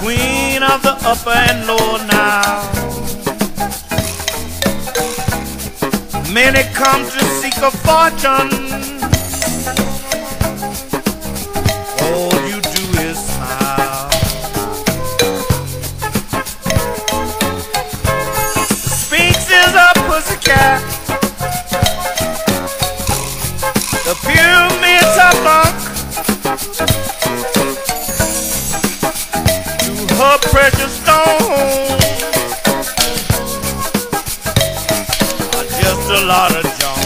queen of the upper and lower now. Many come to seek a fortune. All of junk.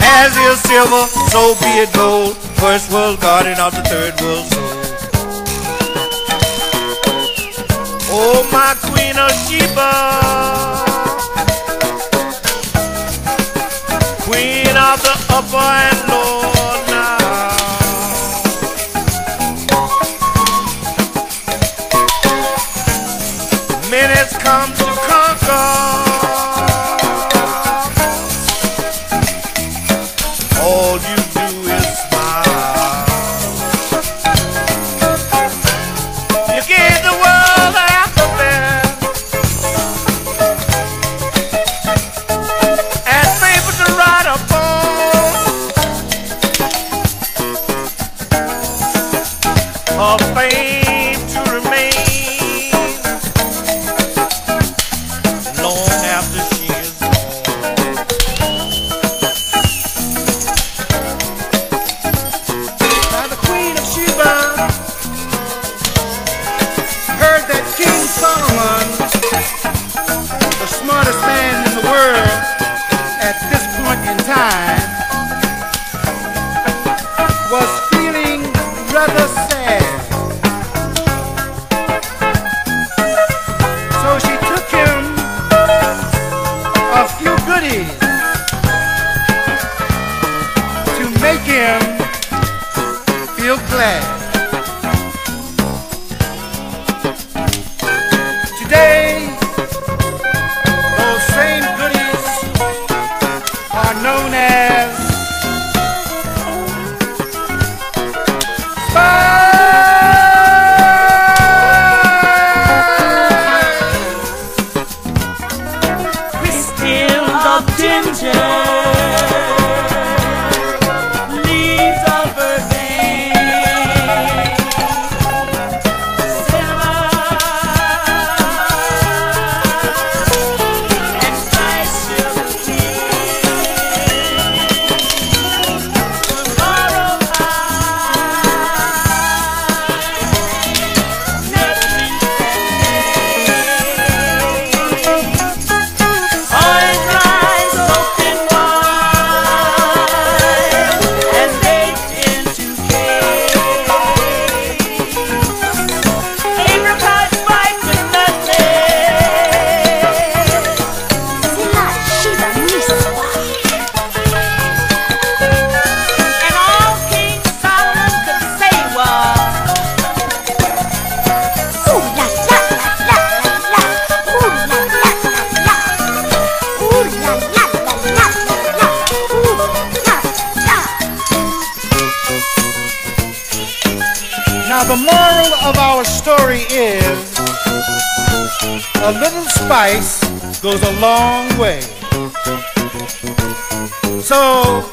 As is silver, so be it gold. First world guardian of the third world soul. Oh, my queen of Sheba. Queen of the upper and lower Solomon, the smartest man in the world at this point in time, was feeling rather sad. So she took him a few goodies to make him feel glad. The moral of our story is a little spice goes a long way. So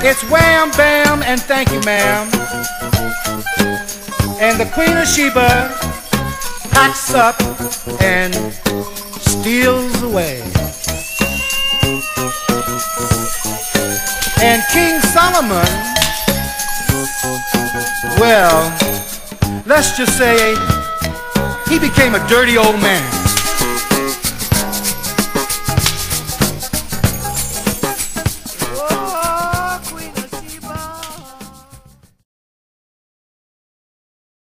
it's wham bam and thank you ma'am. And the Queen of Sheba packs up and steals away. And King Solomon, well, let's just say he became a dirty old man.